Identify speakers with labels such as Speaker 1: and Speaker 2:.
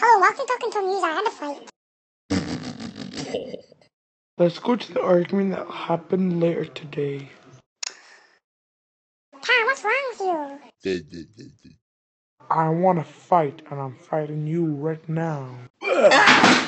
Speaker 1: Hello, welcome talking to news. I had a fight.
Speaker 2: Let's go to the argument that happened later today.
Speaker 1: Tom, what's wrong with you?
Speaker 2: I want to fight, and I'm fighting you right now.